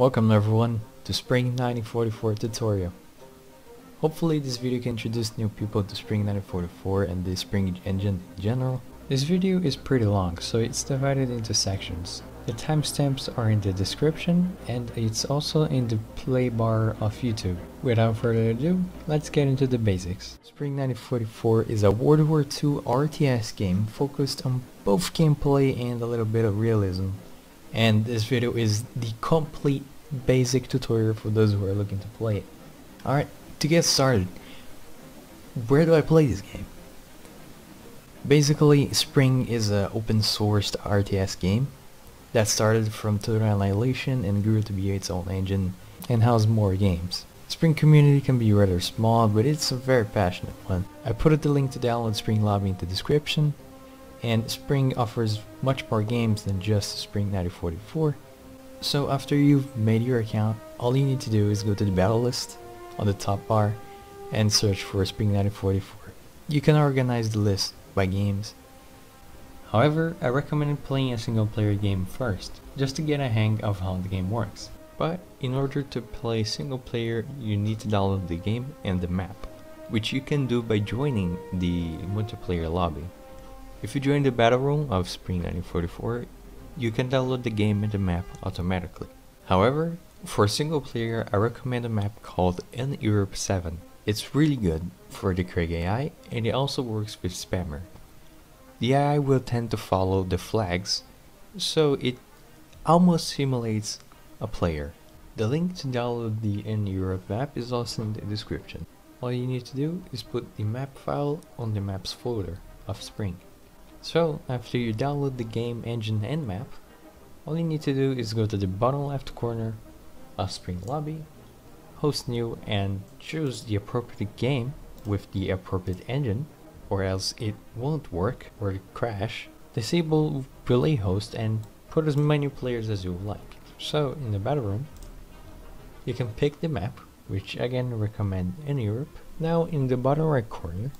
Welcome everyone to Spring 1944 tutorial. Hopefully this video can introduce new people to Spring 1944 and the Spring engine in general. This video is pretty long so it's divided into sections. The timestamps are in the description and it's also in the play bar of YouTube. Without further ado, let's get into the basics. Spring 1944 is a World War II RTS game focused on both gameplay and a little bit of realism. And this video is the complete basic tutorial for those who are looking to play it. Alright, to get started, where do I play this game? Basically, Spring is an open sourced RTS game that started from Total Annihilation and grew to be its own engine and has more games. Spring community can be rather small, but it's a very passionate one. I put the link to download Spring Lobby in the description, and Spring offers much more games than just Spring 1944. So after you've made your account, all you need to do is go to the battle list on the top bar and search for Spring 1944. You can organize the list by games However, I recommend playing a single player game first, just to get a hang of how the game works. But in order to play single player, you need to download the game and the map, which you can do by joining the multiplayer lobby. If you join the battle room of Spring 1944, you can download the game and the map automatically. However, for single player, I recommend a map called N Europe 7. It's really good for the Craig AI and it also works with Spammer. The AI will tend to follow the flags, so it almost simulates a player. The link to download the N Europe map is also in the description. All you need to do is put the map file on the maps folder of Spring. So, after you download the game engine and map, all you need to do is go to the bottom left corner of Spring Lobby, host new and choose the appropriate game with the appropriate engine or else it won't work or crash, disable relay host and put as many players as you like. So in the battle room, you can pick the map, which again recommend N Europe. Now in the bottom right corner,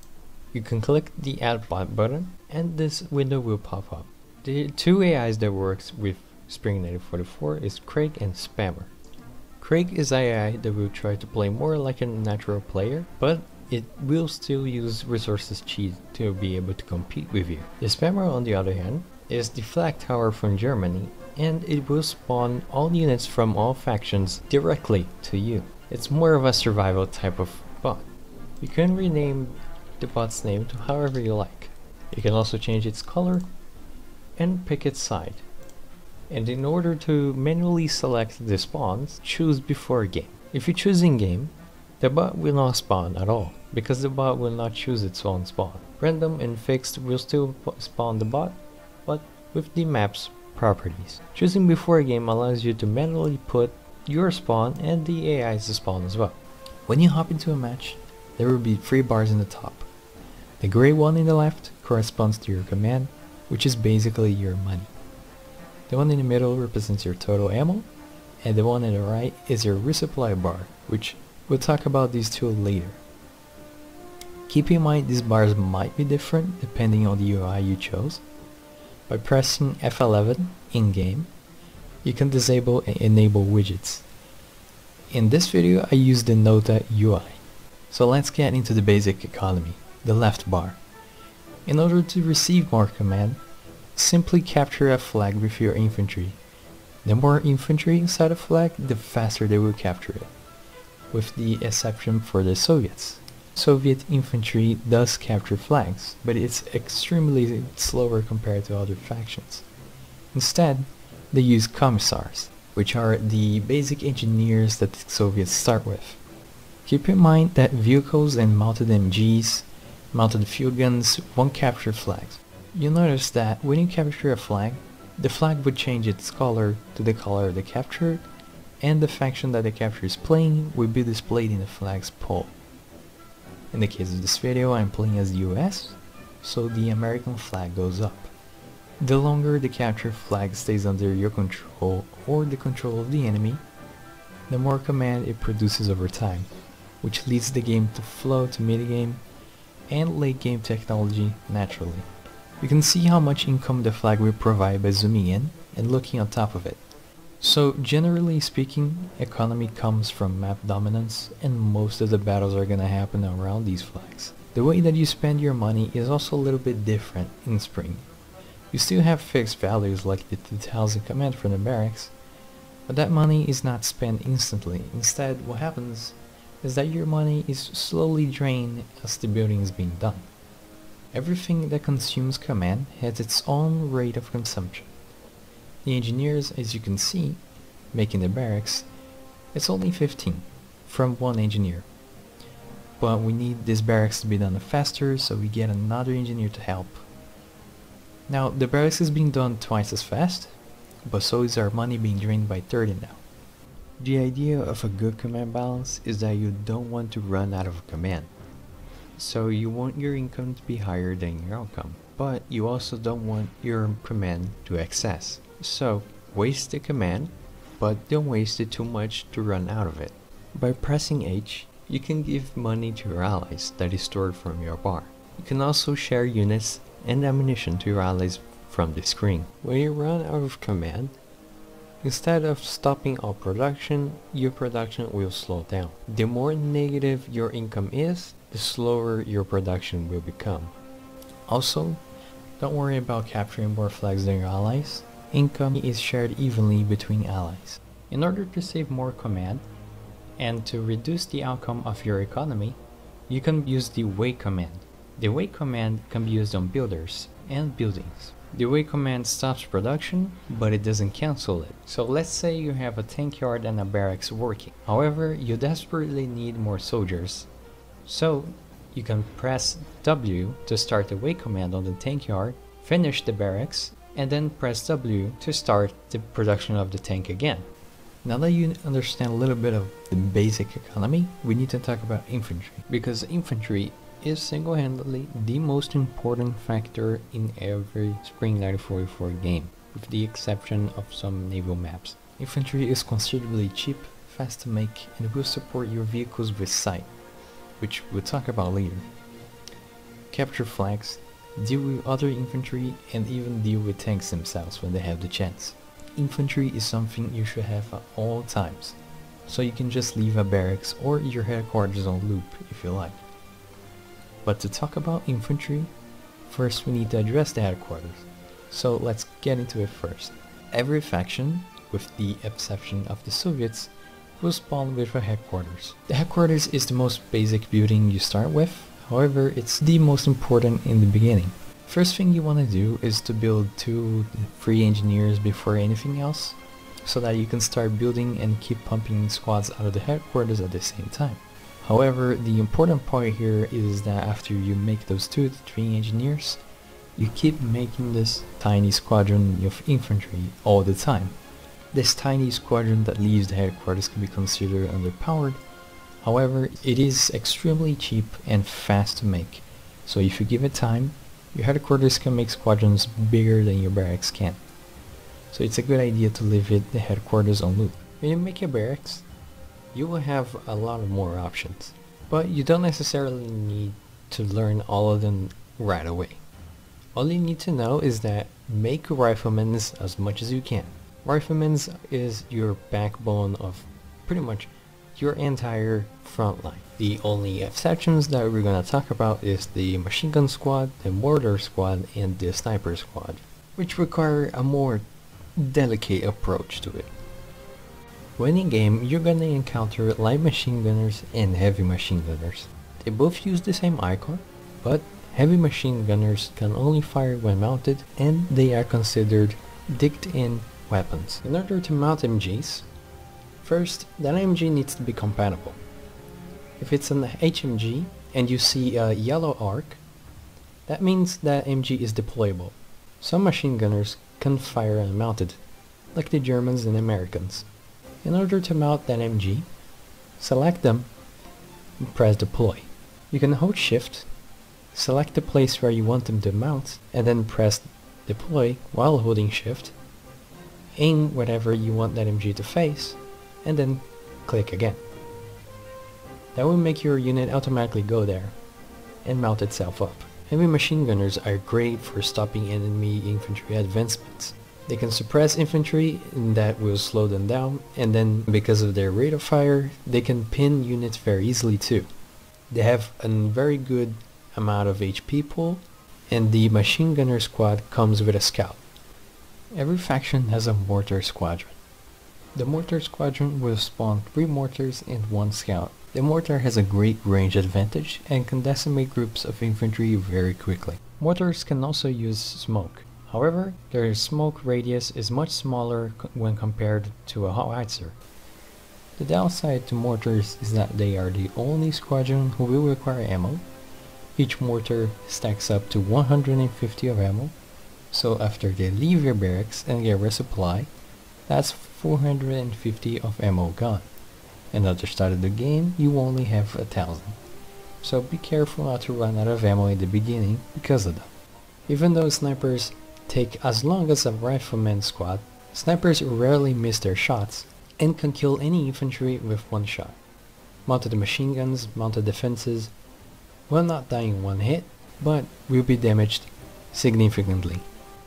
you can click the add button and this window will pop up. The two AIs that works with Spring 1944 is Craig and Spammer. Craig is AI that will try to play more like a natural player, but it will still use resources cheat to be able to compete with you. The spammer on the other hand is the flag tower from Germany and it will spawn all units from all factions directly to you. It's more of a survival type of bot. You can rename the bot's name to however you like. You can also change its color and pick its side. And in order to manually select the spawns, choose before game. If you choose in game, the bot will not spawn at all, because the bot will not choose its own spawn. Random and fixed will still spawn the bot, but with the map's properties. Choosing before game allows you to manually put your spawn and the AI's spawn as well. When you hop into a match, there will be three bars in the top. The gray one in the left corresponds to your command, which is basically your money. The one in the middle represents your total ammo, and the one on the right is your resupply bar, which We'll talk about these two later. Keep in mind these bars might be different depending on the UI you chose. By pressing F11 in-game, you can disable and enable widgets. In this video I use the Nota UI. So let's get into the basic economy, the left bar. In order to receive more command, simply capture a flag with your infantry. The more infantry inside a flag, the faster they will capture it with the exception for the Soviets. Soviet infantry does capture flags, but it's extremely slower compared to other factions. Instead, they use commissars, which are the basic engineers that the Soviets start with. Keep in mind that vehicles and mounted MGs, mounted field guns won't capture flags. You'll notice that when you capture a flag, the flag would change its color to the color of the captured and the faction that the capture is playing will be displayed in the flag's pole. In the case of this video I'm playing as the US, so the American flag goes up. The longer the capture flag stays under your control or the control of the enemy, the more command it produces over time, which leads the game to flow to mid-game and late game technology naturally. You can see how much income the flag will provide by zooming in and looking on top of it. So generally speaking, economy comes from map dominance and most of the battles are gonna happen around these flags. The way that you spend your money is also a little bit different in Spring. You still have fixed values like the 2000 command from the barracks, but that money is not spent instantly. Instead, what happens is that your money is slowly drained as the building is being done. Everything that consumes command has its own rate of consumption. The engineers, as you can see, making the barracks, it's only 15 from one engineer. But we need this barracks to be done faster, so we get another engineer to help. Now, the barracks is being done twice as fast, but so is our money being drained by 30 now. The idea of a good command balance is that you don't want to run out of command. So you want your income to be higher than your outcome, but you also don't want your command to excess. So waste the command, but don't waste it too much to run out of it. By pressing H, you can give money to your allies that is stored from your bar. You can also share units and ammunition to your allies from the screen. When you run out of command, instead of stopping all production, your production will slow down. The more negative your income is, the slower your production will become. Also, don't worry about capturing more flags than your allies. Income is shared evenly between allies. In order to save more command, and to reduce the outcome of your economy, you can use the wait command. The wait command can be used on builders and buildings. The wait command stops production, but it doesn't cancel it. So let's say you have a tank yard and a barracks working. However, you desperately need more soldiers. So you can press W to start the wait command on the tank yard, finish the barracks, and then press W to start the production of the tank again. Now that you understand a little bit of the basic economy, we need to talk about infantry. Because infantry is single-handedly the most important factor in every Spring 1944 game, with the exception of some naval maps. Infantry is considerably cheap, fast to make, and will support your vehicles with sight, which we'll talk about later. Capture flags, deal with other infantry, and even deal with tanks themselves when they have the chance. Infantry is something you should have at all times, so you can just leave a barracks or your headquarters on loop if you like. But to talk about infantry, first we need to address the headquarters. So let's get into it first. Every faction, with the exception of the Soviets, will spawn with a headquarters. The headquarters is the most basic building you start with, however it's the most important in the beginning. First thing you want to do is to build two, three engineers before anything else, so that you can start building and keep pumping squads out of the headquarters at the same time. However, the important part here is that after you make those two to three engineers, you keep making this tiny squadron of infantry all the time. This tiny squadron that leaves the headquarters can be considered underpowered, however it is extremely cheap and fast to make, so if you give it time, your headquarters can make squadrons bigger than your barracks can. So it's a good idea to leave it the headquarters on loop. When you make your barracks, you will have a lot of more options. But you don't necessarily need to learn all of them right away. All you need to know is that make riflemen's as much as you can. Riflemen's is your backbone of pretty much your entire front line. The only exceptions that we're gonna talk about is the machine gun squad, the mortar squad, and the sniper squad, which require a more delicate approach to it. When in game, you're gonna encounter light machine gunners and heavy machine gunners. They both use the same icon, but heavy machine gunners can only fire when mounted and they are considered digged-in weapons. In order to mount MGs, first, that MG needs to be compatible. If it's an HMG and you see a yellow arc, that means that MG is deployable. Some machine gunners can fire unmounted, like the Germans and Americans. In order to mount that MG, select them and press deploy. You can hold shift, select the place where you want them to mount, and then press deploy while holding shift, aim whatever you want that MG to face, and then click again. That will make your unit automatically go there and mount itself up. Heavy machine gunners are great for stopping enemy infantry advancements. They can suppress infantry and that will slow them down and then because of their rate of fire they can pin units very easily too. They have a very good amount of HP pool and the machine gunner squad comes with a scout. Every faction has a mortar squadron. The mortar squadron will spawn 3 mortars and 1 scout. The mortar has a great range advantage and can decimate groups of infantry very quickly. Mortars can also use smoke. However, their smoke radius is much smaller when compared to a howitzer. The downside to mortars is that they are the only squadron who will require ammo. Each mortar stacks up to 150 of ammo, so after they leave your barracks and get resupply, that's 450 of ammo gone. And at the start of the game, you only have a thousand. So be careful not to run out of ammo in the beginning because of that. Even though snipers take as long as a rifleman squad, snipers rarely miss their shots and can kill any infantry with one shot. Mounted machine guns, mounted defenses, will not die in one hit, but will be damaged significantly.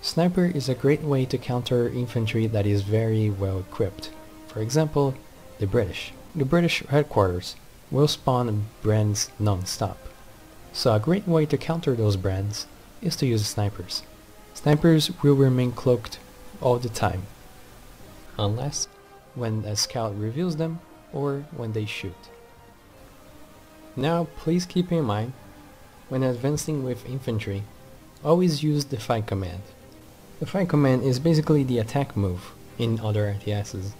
Sniper is a great way to counter infantry that is very well equipped. For example, the British. The British headquarters will spawn Brens non-stop. So a great way to counter those Brens is to use snipers. Snipers will remain cloaked all the time, unless when a scout reveals them or when they shoot. Now please keep in mind, when advancing with infantry, always use the fight command. The fight command is basically the attack move in other RTSs.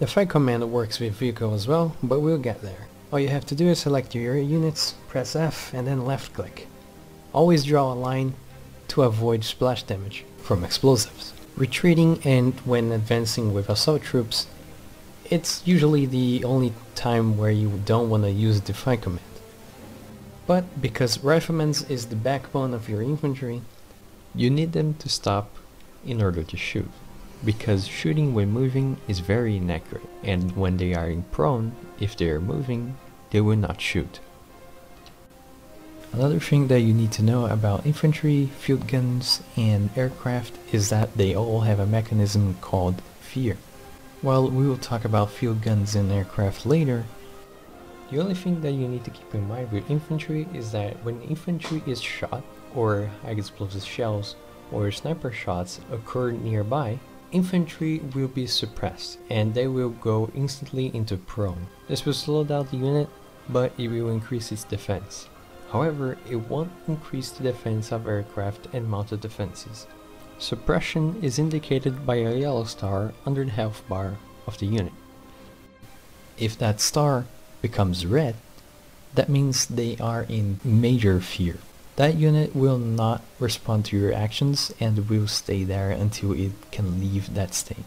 The fight command works with vehicle as well, but we'll get there. All you have to do is select your units, press F and then left click. Always draw a line to avoid splash damage from explosives. Retreating and when advancing with assault troops, it's usually the only time where you don't want to use the fight command. But because riflemen is the backbone of your infantry, you need them to stop in order to shoot. Because shooting when moving is very inaccurate, and when they are in prone, if they are moving, they will not shoot. Another thing that you need to know about infantry, field guns, and aircraft is that they all have a mechanism called fear. While we will talk about field guns and aircraft later, the only thing that you need to keep in mind with infantry is that when infantry is shot, or high explosive shells, or sniper shots occur nearby, infantry will be suppressed and they will go instantly into prone. This will slow down the unit, but it will increase its defense. However, it won't increase the defense of aircraft and mounted defenses. Suppression is indicated by a yellow star under the health bar of the unit. If that star becomes red, that means they are in major fear. That unit will not respond to your actions and will stay there until it can leave that state.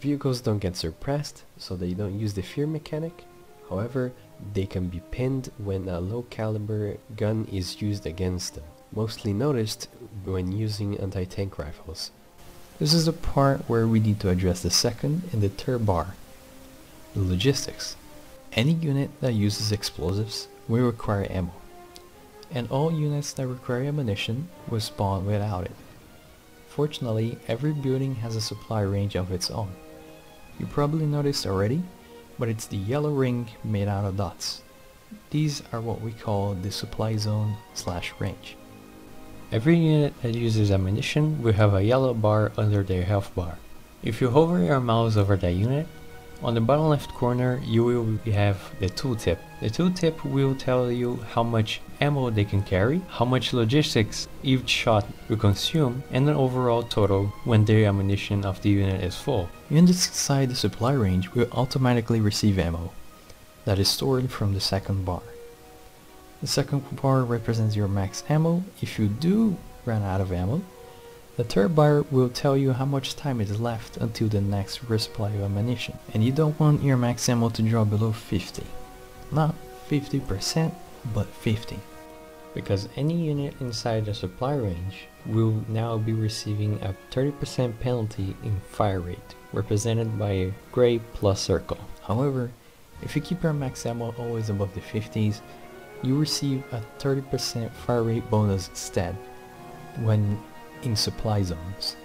Vehicles don't get suppressed, so they don't use the fear mechanic. However, they can be pinned when a low caliber gun is used against them, mostly noticed when using anti-tank rifles. This is the part where we need to address the second and the third bar, the logistics. Any unit that uses explosives will require ammo, and all units that require ammunition will spawn without it. Fortunately, every building has a supply range of its own. You probably noticed already but it's the yellow ring made out of dots. These are what we call the supply zone slash range. Every unit that uses ammunition will have a yellow bar under their health bar. If you hover your mouse over that unit, on the bottom left corner you will have the tooltip. The tooltip will tell you how much ammo they can carry, how much logistics each shot will consume, and an overall total when the ammunition of the unit is full. Units inside the supply range will automatically receive ammo that is stored from the second bar. The second bar represents your max ammo. If you do run out of ammo, the third bar will tell you how much time is left until the next resupply of ammunition. And you don't want your max ammo to drop below 50. Not 50%, but 50. Because any unit inside the supply range will now be receiving a 30% penalty in fire rate, represented by a gray plus circle. However, if you keep your max ammo always above the 50s, you receive a 30% fire rate bonus instead when in supply zones.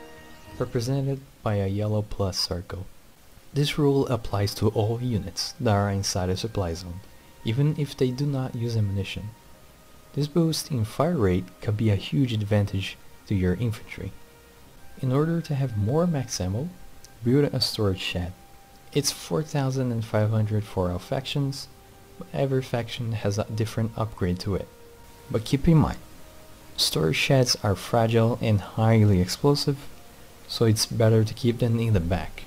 represented by a yellow plus circle. This rule applies to all units that are inside a supply zone, even if they do not use ammunition. This boost in fire rate can be a huge advantage to your infantry. In order to have more max ammo, build a storage shed. It's 4500 for all factions, but every faction has a different upgrade to it. But keep in mind, storage sheds are fragile and highly explosive, so it's better to keep them in the back.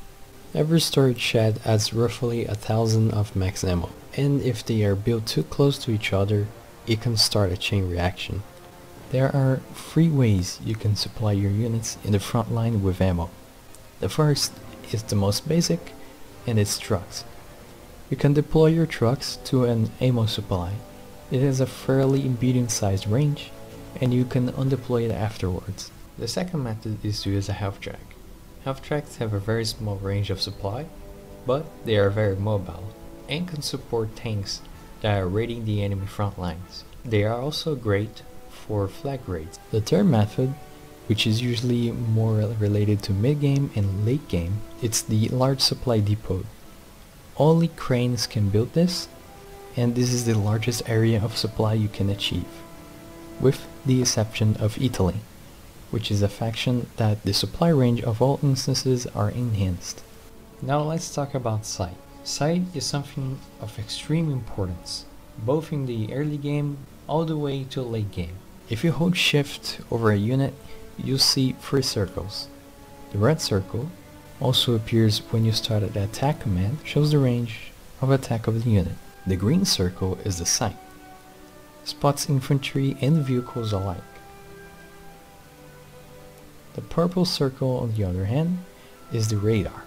Every storage shed adds roughly a thousand of max ammo, and if they are built too close to each other, it can start a chain reaction. There are three ways you can supply your units in the front line with ammo. The first is the most basic, and it's trucks. You can deploy your trucks to an ammo supply. It has a fairly medium sized range, and you can undeploy it afterwards. The second method is to use a half-track. Health tracks have a very small range of supply, but they are very mobile and can support tanks that are raiding the enemy front lines. They are also great for flag raids. The third method, which is usually more related to mid-game and late game, it's the large supply depot. Only cranes can build this, and this is the largest area of supply you can achieve, with the exception of Italy which is a faction that the supply range of all instances are enhanced. Now let's talk about sight. Sight is something of extreme importance, both in the early game all the way to late game. If you hold shift over a unit, you'll see three circles. The red circle also appears when you start at the attack command, shows the range of attack of the unit. The green circle is the sight, spots infantry and vehicles alike. The purple circle on the other hand is the radar.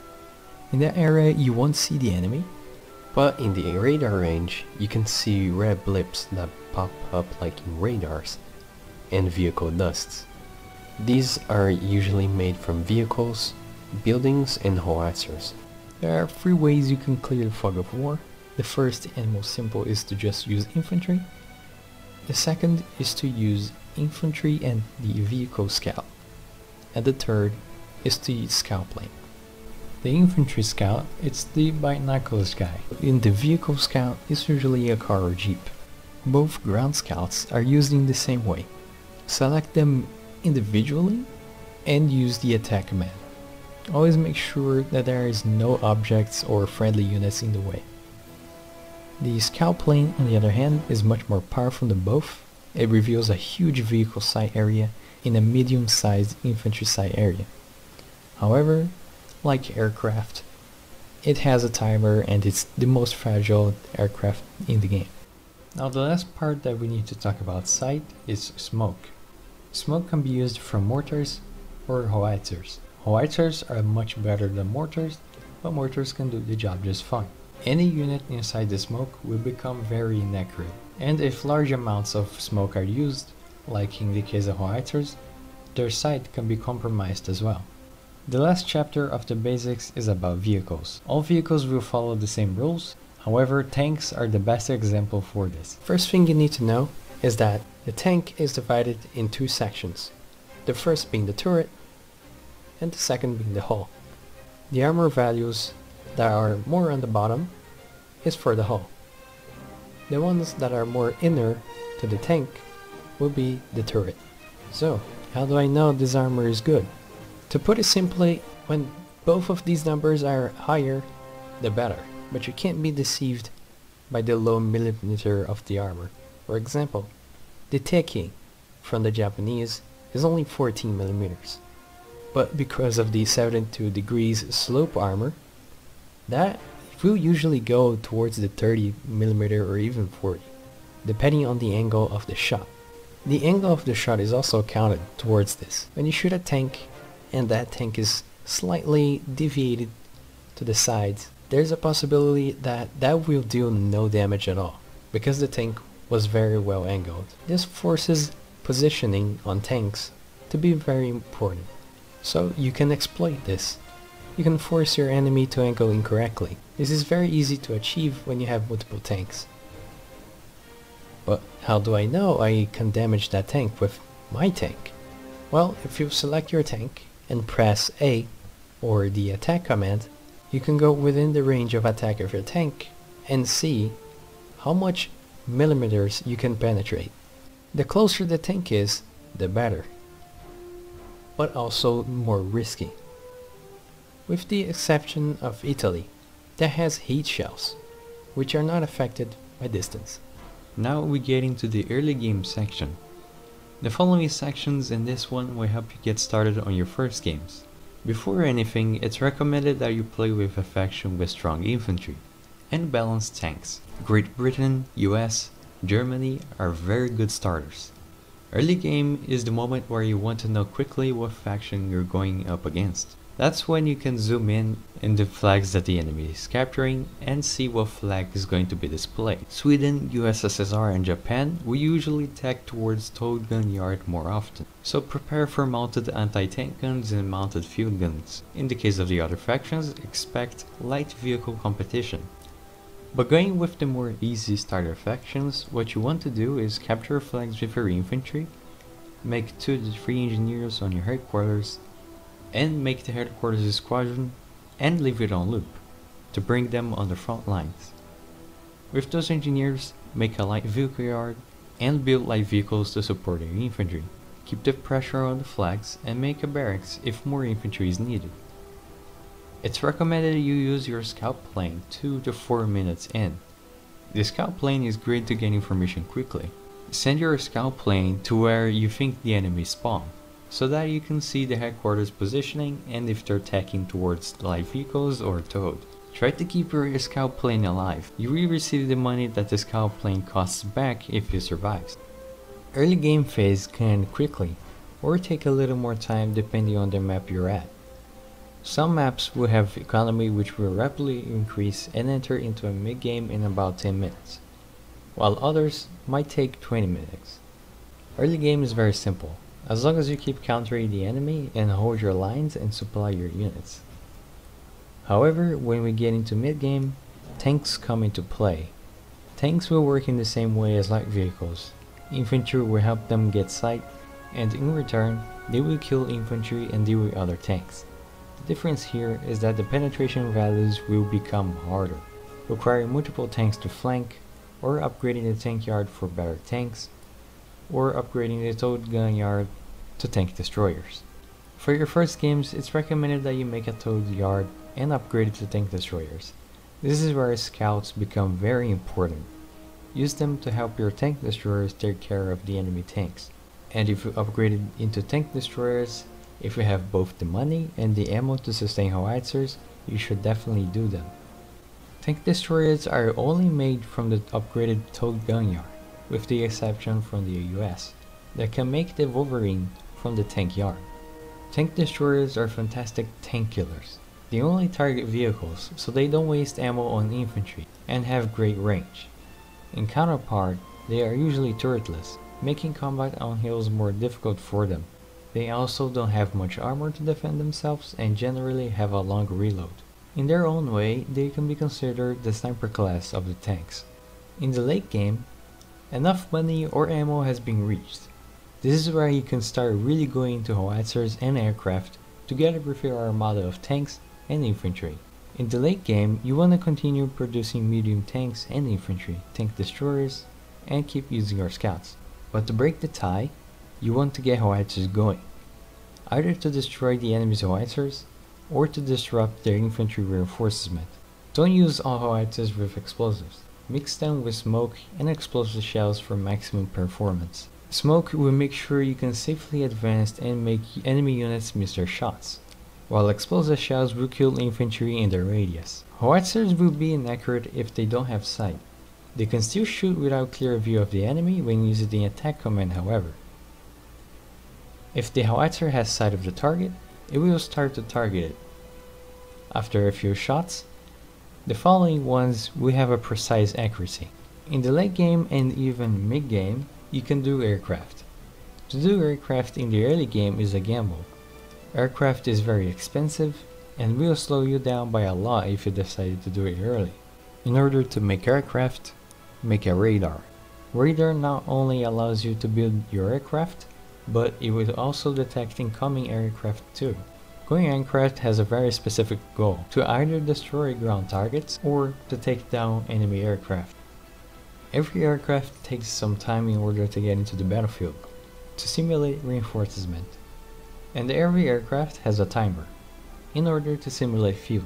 In that area you won't see the enemy, but in the radar range you can see red blips that pop up like in radars and vehicle dusts. These are usually made from vehicles, buildings and howitzers. There are three ways you can clear the fog of war. The first and most simple is to just use infantry. The second is to use infantry and the vehicle scout and the third is the scout plane. The infantry scout is the binoculars guy. In the vehicle scout is usually a car or jeep. Both ground scouts are used in the same way. Select them individually and use the attack command. Always make sure that there is no objects or friendly units in the way. The scout plane on the other hand is much more powerful than both. It reveals a huge vehicle sight area in a medium-sized infantry sight area. However, like aircraft, it has a timer and it's the most fragile aircraft in the game. Now the last part that we need to talk about sight is smoke. Smoke can be used from mortars or howitzers. Howitzers are much better than mortars, but mortars can do the job just fine. Any unit inside the smoke will become very inaccurate, and if large amounts of smoke are used, like in the case of howitzers, their sight can be compromised as well. The last chapter of the basics is about vehicles. All vehicles will follow the same rules, however tanks are the best example for this. First thing you need to know is that the tank is divided in two sections, the first being the turret and the second being the hull. The armor values that are more on the bottom is for the hull. The ones that are more inner to the tank will be the turret. So, how do I know this armor is good? To put it simply, when both of these numbers are higher, the better. But you can't be deceived by the low millimeter of the armor. For example, the Te-Ke from the Japanese is only 14 millimeters. But because of the 72 degrees slope armor, that will usually go towards the 30 millimeter or even 40, depending on the angle of the shot. The angle of the shot is also counted towards this. When you shoot a tank and that tank is slightly deviated to the sides, there's a possibility that that will do no damage at all because the tank was very well angled. This forces positioning on tanks to be very important. So you can exploit this. You can force your enemy to angle incorrectly. This is very easy to achieve when you have multiple tanks. But how do I know I can damage that tank with my tank? Well, if you select your tank and press A or the attack command, you can go within the range of attack of your tank and see how much millimeters you can penetrate. The closer the tank is, the better, but also more risky. With the exception of Italy, that has HEAT shells, which are not affected by distance. Now we get into the early game section. The following sections in this one will help you get started on your first games. Before anything, it's recommended that you play with a faction with strong infantry and balanced tanks. Great Britain, US, Germany are very good starters. Early game is the moment where you want to know quickly what faction you're going up against. That's when you can zoom in in the flags that the enemy is capturing and see what flag is going to be displayed. Sweden, USSR and Japan will usually tack towards towed gun yard more often, so prepare for mounted anti-tank guns and mounted field guns. In the case of the other factions, expect light vehicle competition. But going with the more easy starter factions, what you want to do is capture flags with your infantry, make 2 to 3 engineers on your headquarters, and make the headquarters squadron and leave it on loop to bring them on the front lines. With those engineers, make a light vehicle yard and build light vehicles to support your infantry. Keep the pressure on the flags and make a barracks if more infantry is needed. It's recommended you use your scout plane 2 to 4 minutes in. The scout plane is great to get information quickly. Send your scout plane to where you think the enemy spawn so that you can see the headquarters positioning and if they're attacking towards light vehicles or towed. Try to keep your scout plane alive. You will receive the money that the scout plane costs back if you survives. Early game phase can end quickly, or take a little more time depending on the map you're at. Some maps will have economy which will rapidly increase and enter into a mid-game in about 10 minutes, while others might take 20 minutes. Early game is very simple. As long as you keep countering the enemy and hold your lines and supply your units. However, when we get into mid-game, tanks come into play. Tanks will work in the same way as light vehicles. Infantry will help them get sight, and in return, they will kill infantry and deal with other tanks. The difference here is that the penetration values will become harder, requiring multiple tanks to flank, or upgrading the tank yard for better tanks, or upgrading the towed gun yard to tank destroyers. For your first games, it's recommended that you make a towed yard and upgrade it to tank destroyers. This is where scouts become very important. Use them to help your tank destroyers take care of the enemy tanks. And if you upgrade it into tank destroyers, if you have both the money and the ammo to sustain howitzers, you should definitely do them. Tank destroyers are only made from the upgraded towed gun yard with the exception from the US, that can make the Wolverine from the tank yard. Tank destroyers are fantastic tank killers. They only target vehicles, so they don't waste ammo on infantry, and have great range. In counterpart, they are usually turretless, making combat on hills more difficult for them. They also don't have much armor to defend themselves and generally have a long reload. In their own way, they can be considered the sniper class of the tanks. In the late game, enough money or ammo has been reached. This is where you can start really going into howitzers and aircraft together with your armada of tanks and infantry. In the late game, you want to continue producing medium tanks and infantry, tank destroyers, and keep using your scouts. But to break the tie, you want to get howitzers going, either to destroy the enemy's howitzers or to disrupt their infantry reinforcement. Don't use all howitzers with explosives. Mix them with smoke and explosive shells for maximum performance. Smoke will make sure you can safely advance and make enemy units miss their shots, while explosive shells will kill infantry in their radius. Howitzers will be inaccurate if they don't have sight. They can still shoot without clear view of the enemy when using the attack command however. If the howitzer has sight of the target, it will start to target it. After a few shots, the following ones will have a precise accuracy. In the late game and even mid game, you can do aircraft. To do aircraft in the early game is a gamble. Aircraft is very expensive and will slow you down by a lot if you decide to do it early. In order to make aircraft, make a radar. Radar not only allows you to build your aircraft, but it will also detect incoming aircraft too. Going aircraft has a very specific goal, to either destroy ground targets or to take down enemy aircraft. Every aircraft takes some time in order to get into the battlefield, to simulate reinforcement. And every aircraft has a timer, in order to simulate fuel.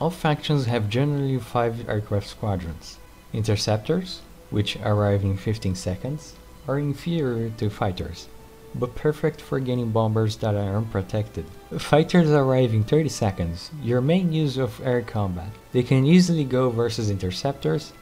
All factions have generally 5 aircraft squadrons. Interceptors, which arrive in 15 seconds, are inferior to fighters, but perfect for getting bombers that are unprotected. Fighters arrive in 30 seconds, your main use of air combat. They can easily go versus interceptors,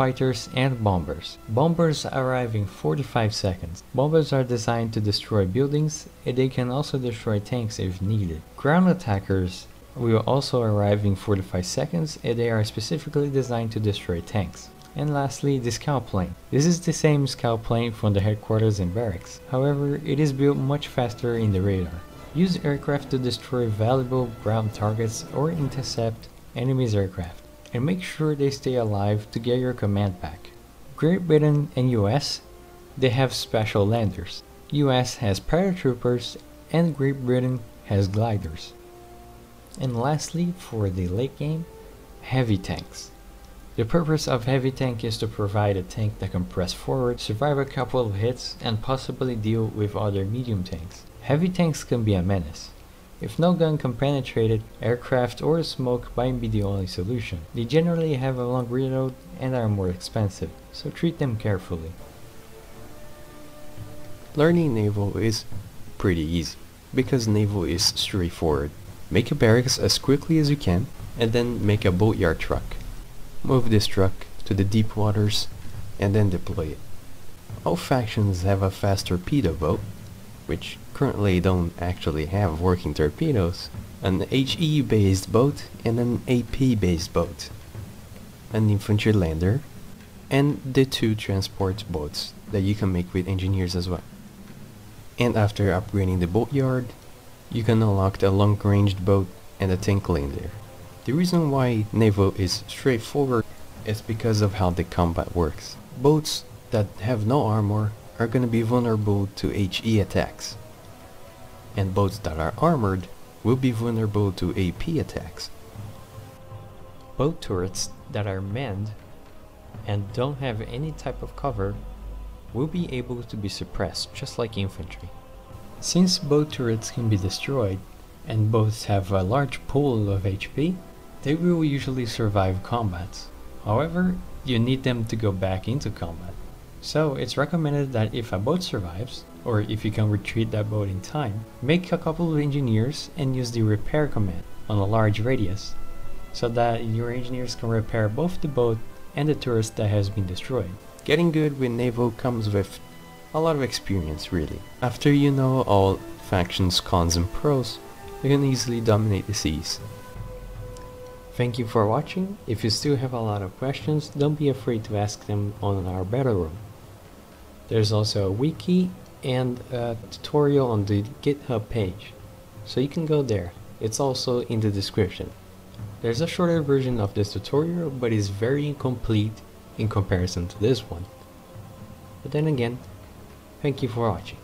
fighters and bombers. Bombers arrive in 45 seconds. Bombers are designed to destroy buildings and they can also destroy tanks if needed. Ground attackers will also arrive in 45 seconds and they are specifically designed to destroy tanks. And lastly, the scout plane. This is the same scout plane from the headquarters and barracks. However, it is built much faster in the radar. Use aircraft to destroy valuable ground targets or intercept enemy's aircraft. And make sure they stay alive to get your command back. Great Britain and US, they have special landers. US has paratroopers and Great Britain has gliders. And lastly, for the late game, heavy tanks. The purpose of heavy tank is to provide a tank that can press forward, survive a couple of hits, and possibly deal with other medium tanks. Heavy tanks can be a menace. If no gun can penetrate it, aircraft or smoke might be the only solution. They generally have a long reload and are more expensive, so treat them carefully. Learning naval is pretty easy, because naval is straightforward. Make a barracks as quickly as you can, and then make a boatyard truck. Move this truck to the deep waters and then deploy it. All factions have a fast torpedo boat, which currently don't actually have working torpedoes, an HE based boat and an AP based boat, an infantry lander, and the two transport boats that you can make with engineers as well. And after upgrading the boatyard, you can unlock the long-ranged boat and a tank lander. The reason why Naval is straightforward is because of how the combat works. Boats that have no armor are going to be vulnerable to HE attacks. And boats that are armored will be vulnerable to AP attacks. Boat turrets that are manned and don't have any type of cover will be able to be suppressed just like infantry. Since boat turrets can be destroyed and boats have a large pool of HP, they will usually survive combats. However, you need them to go back into combat. So it's recommended that if a boat survives, or if you can retreat that boat in time, make a couple of engineers and use the repair command on a large radius, so that your engineers can repair both the boat and the turret that has been destroyed. Getting good with naval comes with a lot of experience really. After you know all factions cons and pros, you can easily dominate the seas. Thank you for watching. If you still have a lot of questions, don't be afraid to ask them on our battle room. There's also a wiki and a tutorial on the GitHub page, so you can go there. It's also in the description. There's a shorter version of this tutorial, but it's very incomplete in comparison to this one. But then again, thank you for watching.